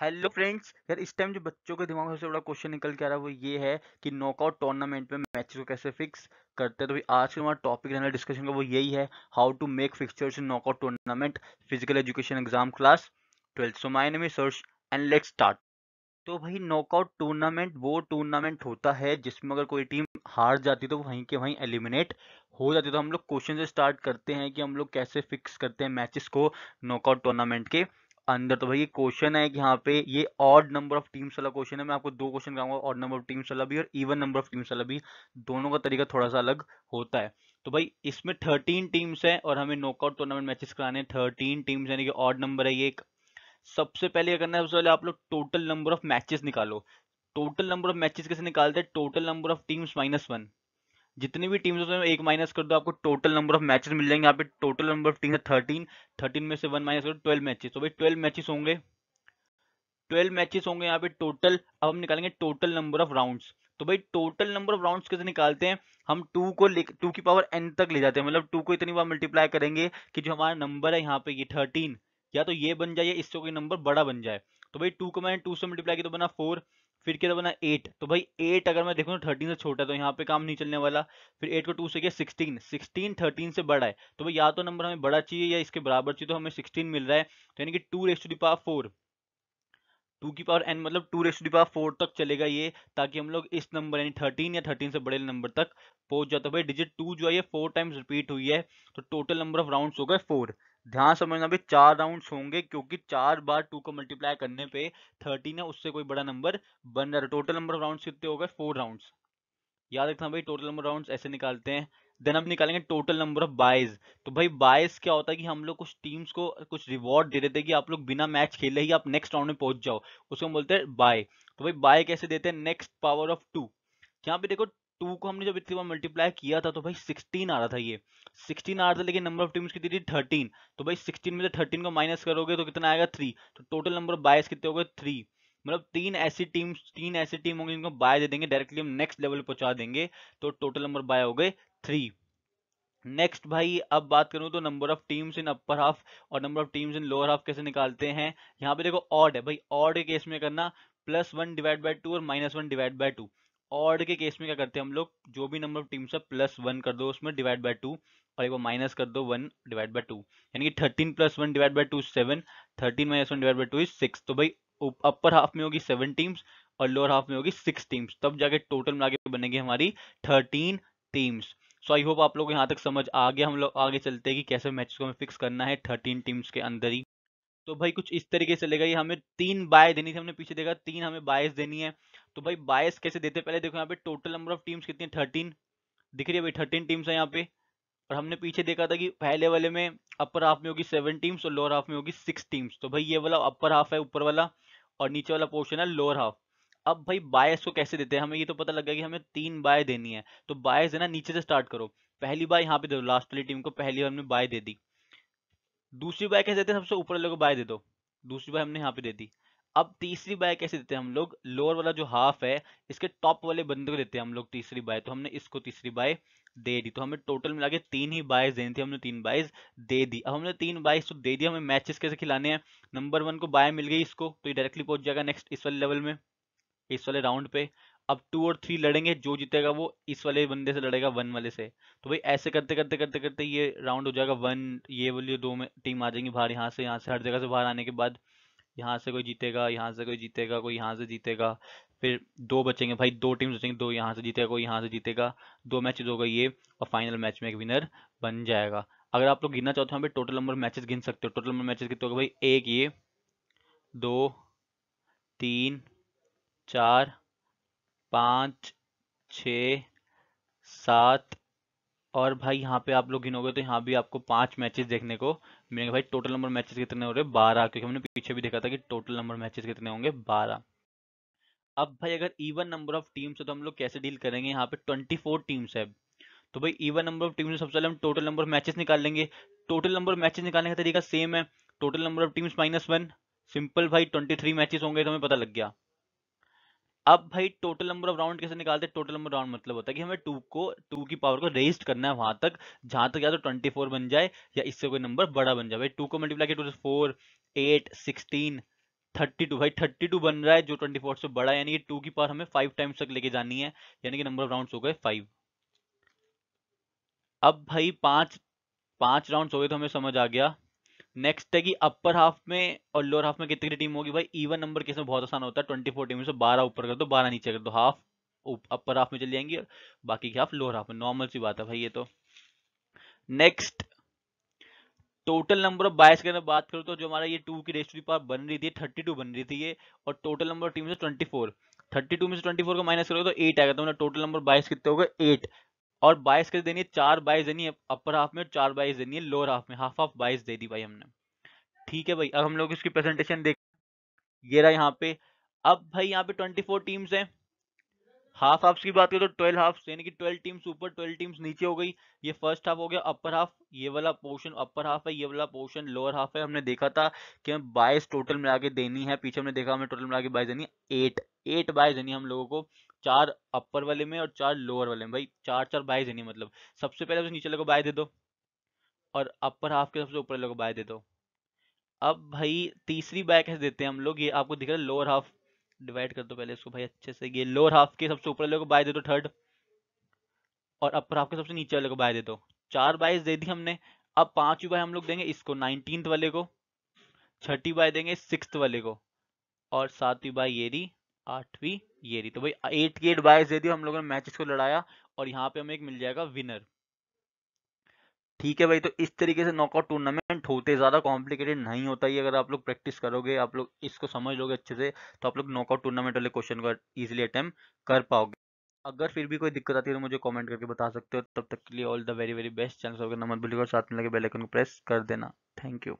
Hello friends यार इस time जो बच्चों के दिमाग में सबसे बड़ा क्वेश्चन निकल के आ रहा है वो ये है कि नॉकआउट टूर्नामेंट में मैचेस को कैसे फिक्स करते हैं। तो भाई आज का हमारा टॉपिक रहने डिस्कशन का वो यही है how to make fixtures in knockout tournament physical education exam class twelfth so my name is search and let start तो भाई नॉकआउट टूर्नामेंट वो टूर्नामेंट होता है जिसमें अगर कोई टीम हार जाती तो वहीं के वहीं एलिमिनेट हो जाती तो हम लोग क्वेश्चन से स्टार्ट करते हैं कि हम लोग कैसे फिक्स करते हैं मैचेस को नॉकआउट टूर्नामेंट के। अंदर। तो भाई ये क्वेश्चन है कि यहाँ पे ये ऑड नंबर ऑफ़ टीम्स वाला क्वेश्चन है। मैं आपको दो क्वेश्चन कराऊँगा ऑड नंबर ऑफ़ टीम्स वाला भी और इवन नंबर ऑफ़ टीम्स वाला भी। दोनों का तरीका थोड़ा सा अलग होता है। तो भाई इसमें थर्टीन टीम्स हैं और हमें नॉकआउट टूर्नामेंट मैचेस कराने थर्टीन टीम्स यानी कि ऑड नंबर है ये एक। सबसे पहले क्या करना है, सबसे पहले आप लोग टोटल नंबर ऑफ़ मैचेस निकालो। टोटल नंबर ऑफ़ मैचेस कैसे निकालते हैं? Total number of teams minus one जितनी भी टीम्स उसमें एक माइनस कर दो, आपको टोटल नंबर ऑफ़ मैचेस मिल जाएँगे। यहाँ पे टोटल नंबर ऑफ़ टीम है थर्टीन थर्टीन में से वन माइनस करो ट्वेल्व मैचेस तो भाई ट्वेल्व मैचेस होंगे। ट्वेल्व मैचेस होंगे यहाँ पे टोटल अब हम निकालेंगे टोटल नंबर ऑफ़ राउंड्स तो भाई टोटल नंबर ऑफ़ राउंड्स कैसे निकालते हैं? हम टू को ले टू की पावर एन तक ले जाते हैं। मतलब टू को इतनी बार मल्टीप्लाई करेंगे कि जो हमारा नंबर है यहाँ पे, ये थर्टीन या तो ये बन जाए या इससे कोई नंबर बड़ा बन जाए। तो भाई टू को मैंने टू से मल्टीप्लाई किया तो बना फोर फिर क्या बना एट तो भाई एट अगर मैं देखूँ थर्टीन से छोटा है तो यहाँ पे काम नहीं चलने वाला। फिर एट को टू से किया सिक्सटीन सिक्सटीन थर्टीन से बड़ा है। तो भाई या तो नंबर हमें बड़ा चाहिए या इसके बराबर चाहिए तो हमें सिक्सटीन मिल रहा है। तो यानी कि two raise to the power four two की पावर एन मतलब two raise to the power four तक चलेगा ये, ताकि हम लोग इस नंबर यानी थर्टीन या थर्टीन से बड़े नंबर तक पहुँच जाते भाई डिजिट टू जो है ये फोर टाइम्स रिपीट हुई है। तो टोटल नंबर ऑफ़ राउंड हो गए फोर ध्यान समझना भी चार राउंड्स होंगे क्योंकि चार बार टू को मल्टीप्लाई करने पे थर्टीन है, उससे कोई बड़ा नंबर बन रहा है। टोटल नंबर ऑफ़ राउंड्स कितने हो गए? फोर राउंड्स याद रखना भाई टोटल नंबर राउंड्स ऐसे निकालते हैं। देन हम निकालेंगे टोटल नंबर ऑफ़ बाइज तो भाई बाइज क्या होता है कि हम लोग कुछ टीम्स को कुछ रिवॉर्ड दे देते हैं कि आप लोग बिना मैच खेले ही आप नेक्स्ट राउंड में पहुँच जाओ। उसको हम बोलते हैं बाय तो भाई बाय कैसे देते हैं? नेक्स्ट पावर ऑफ़ टू यहाँ पे देखो टू को हमने जब इतनी बार मल्टीप्लाई किया था तो भाई सिक्सटीन आ रहा था ये। सिक्सटीन आ रहा था, लेकिन नंबर ऑफ़ टीम्स कितनी थी थर्टीन तो भाई सिक्सटीन में से थर्टीन को माइनस करोगे तो कितना आएगा थ्री तो टोटल नंबर ऑफ़ बायस कितने हो गए? थ्री मतलब तीन ऐसी टीम्स तीन ऐसी टीम होंगी जिनको बाय दे देंगे डायरेक्टली हम नेक्स्ट लेवल पहुँचा देंगे तो टोटल नंबर बाय हो गए थ्री नेक्स्ट भाई, अब बात करूँ तो number of teams in upper half और number of teams in lower half कैसे निकालते हैं? यहाँ पे देखो ऑड है। भाई ऑड के केस में करना plus one divide by two और minus one divide by two odd के केस में क्या करते हैं हम लोग? जो भी नंबर ऑफ़ टीम्स है प्लस वन कर दो, उसमें डिवाइड बाय टू और एक बार माइनस कर दो वन डिवाइड बाय टू यानी कि thirteen plus one divide by two seven thirteen minus one divide by two is six तो भाई अपर हाफ़ में होगी सेवन टीम्स और लोअर हाफ़ में होगी सिक्स टीम्स तब जाके टोटल मिला के बनेगी हमारी thirteen teams so I hope आप लोग यहाँ तक समझ आ गया। हम लोग आगे चलते हैं कि कैसे मैच को हमें फिक्स करना है थर्टीन टीम्स के अंदर ही। तो भाई, कुछ इस तरीके से चलेगा। ये हमें तीन बाय देनी थी। हमने पीछे देखा, तीन हमें बायस देनी है। तो भाई बायस कैसे देते पहले देखो यहाँ पे टोटल नंबर ऑफ़ टीम्स कितनी थर्टीन दिख रही है भाई थर्टीन टीम्स है यहाँ पे। और हमने पीछे देखा था कि पहले वाले में अपर हाफ़ में होगी सेवन टीम्स और लोअर हाफ़ में होगी सिक्स टीम्स तो भाई ये वाला अपर हाफ़ है, ऊपर वाला, और नीचे वाला पोर्शन है लोअर हाफ़ अब भाई बायस को कैसे देते हैं? हमें ये तो पता लगा कि हमें तीन बाय देनी है। तो बायस देना नीचे से स्टार्ट करो। पहली बाय यहाँ पे दे दो लास्ट वाली टीम को पहली बार हमने बाय दे दी। दूसरी बाय कैसे देते हैं? सबसे ऊपर वाले को बाय दे दो। दूसरी बाय हमने यहाँ पे दे दी। अब तीसरी बाय कैसे देते हैं हम लोग? लोअर वाला जो हाफ़ है, इसके टॉप वाले बंदे को देते हैं हम लोग तीसरी बाय। तो हमने इसको तीसरी बाय दे दी। तो हमें टोटल मिला के तीन ही बायस देनी थी, हमने तीन बायस दे दी। अब हमने तीन बायस तो दे दिया। हमें मैचेस कैसे खिलाने हैं? नंबर वन को बाय मिल गई इसको तो ये डायरेक्टली पहुँच जाएगा नेक्स्ट इस वाले लेवल में, इस वाले राउंड पे। अब टू और थ्री लड़ेंगे, जो जीतेगा वो इस वाले बंदे से लड़ेगा वन वाले से। तो भाई ऐसे करते करते करते करते ये राउंड हो जाएगा वन ये वाली दो में टीम आ जाएँगी बाहर यहाँ से यहाँ से हर जगह से बाहर आने के बाद। यहाँ से कोई जीतेगा, यहाँ से कोई जीतेगा, कोई यहाँ से जीतेगा। फिर दो बचेंगे भाई, दो टीम्स बचेंगे, दो यहाँ से जीतेगा, कोई यहाँ से जीतेगा। दो मैचेस होगा ये और फाइनल मैच में एक विनर बन जाएगा। अगर आप लोग गिनना चाहते हो, यहाँ टोटल नंबर मैचेस गिन सकते हो। टोटल नंबर मैचेस कितने होगा भाई? एक ये, दो, तीन, चार, पाँच, छ, सात और भाई यहाँ पे आप लोग गिनोगे तो यहाँ भी आपको पाँच मैचेस देखने को मिलेंगे। भाई टोटल नंबर मैचेस कितने हो रहे हैं? बारह, क्योंकि हमने पीछे भी देखा था कि टोटल नंबर मैचेस कितने होंगे? बारह। अब भाई अगर इवन नंबर ऑफ़ टीम्स है तो हम लोग कैसे डील करेंगे? यहाँ पे ट्वेंटी फोर टीम्स है। तो भाई इवन नंबर ऑफ़ टीम्स सबसे पहले हम टोटल नंबर ऑफ़ मैचेस निकाल लेंगे। टोटल नंबर ऑफ़ मैचेस निकालने का तरीका सेम है। Total number of teams minus one simple भाई ट्वेंटी थ्री मैचेस होंगे तो हमें पता लग गया। अब भाई टोटल नंबर ऑफ़ राउंड कैसे निकालते हैं? टोटल नंबर राउंड मतलब होता है कि हमें टू को टू की पावर को रेस्ट करना है वहाँ तक। जहाँ तक या तो ट्वेंटी फोर बन जाए या इससे कोई नंबर बड़ा बन जाए। भाई टू को मल्टीप्लाई किया four eight sixteen thirty two भाई थर्टी टू बन रहा है जो ट्वेंटी फोर से बड़ा यानी कि टू की पावर हमें फाइव टाइम्स तक लेके जानी है। यानी कि नंबर ऑफ़ राउंड्स हो गए फाइव अब भाई पाँच पाँच राउंड्स हो गए तो हमें समझ आ गया। नेक्स्ट है कि अपर हाफ़ में और लोअर हाफ़ में कितनी टीम होगी भाई? इवन नंबर केस में बहुत आसान होता है। ट्वेंटी फोर टीम से बारह ऊपर कर दो, बारह नीचे कर दो। हाफ़ अपर हाफ़ में चली जाएँगी और बाकी की हाफ़ लोअर हाफ़ में। नॉर्मल सी बात है भाई ये तो। Next total number of byes की अगर बात करूँ तो जो हमारा ये टू की रेस्ट पावर बन रही थी थर्टी टू बन रही थी ये। और टोटल नंबर टीम से ट्वेंटी फोर थर्टी टू में से ट्वेंटी फोर को माइनस करोगे तो एट आएगा। तो टोटल नंबर बाईस कितने हो गए? एट और बाईस कैसे देनी है, चार बाईस देनी है अपर हाफ़ में और चार बाईस देनी है लोअर हाफ़ में। हाफ़ हाफ़ बाईस दे दी भाई हमने। ठीक है भाई, अब हम लोग इसकी प्रेजेंटेशन देख ये रहा यहाँ पे। अब भाई यहाँ पे ट्वेंटी फोर टीम्स हैं। हाफ़ हाफ़ की बात करें तो ट्वेल्व हाफ़ यानी कि ट्वेल्व टीम्स ऊपर ट्वेल्व टीम्स नीचे हो गई। ये फ़र्स्ट हाफ़ हो गया अपर हाफ़ ये वाला पोर्शन अपर हाफ़ है, ये वाला पोर्शन लोअर हाफ़ है। हमने देखा था कि हमें बाईस टोटल मिला के देनी है। पीछे हमने देखा हमें टोटल मिला के बाईस देनी है। एट एट बाईस देनी हम लोगों को। चार अपर वाले में और चार लोअर वाले में। भाई, चार चार बाईस देनी मतलब। सबसे पहले नीचे लोग बाय दे दो। और अपर हाफ़ के सबसे ऊपर लोग बाय दे दो। अब भाई, तीसरी बाय कैसे देते हैं हम लोग? ये आपको दिख रहा है लोअर हाफ़ डिवाइड कर दो पहले इसको भाई अच्छे से। ये लोअर हाफ़ के सबसे ऊपर वाले बाय दे दो थर्ड और अपर हाफ़ के सबसे नीचे वाले को बाय दे दो। चार बाइस दे दी हमने। अब पांचवी बाय हम लोग देंगे इसको नाइनटीन वाले को। छठी बाय देंगे सिक्स वाले को। और सातवीं बाय ये रही आठवीं ये रही। तो भाई एट की एट दे दी हम लोगों ने मैच को लड़ाया और यहाँ पे हमें एक मिल जाएगा विनर ठीक है भाई तो इस तरीके से नॉकआउट टूर्नामेंट होते ज़्यादा कॉम्प्लिकेटेड नहीं होता ही अगर आप लोग प्रैक्टिस करोगे, आप लोग इसको समझ लोगे अच्छे से तो आप लोग नॉकआउट टूर्नामेंट वाले क्वेश्चन को इजीली अटेम्प्ट कर पाओगे। अगर फिर भी कोई दिक्कत आती है तो मुझे कमेंट करके बता सकते हो। तब तक के लिए all the very very best channel number भूलिएगा साथ में लगे बेल आइकन को प्रेस कर देना। Thank you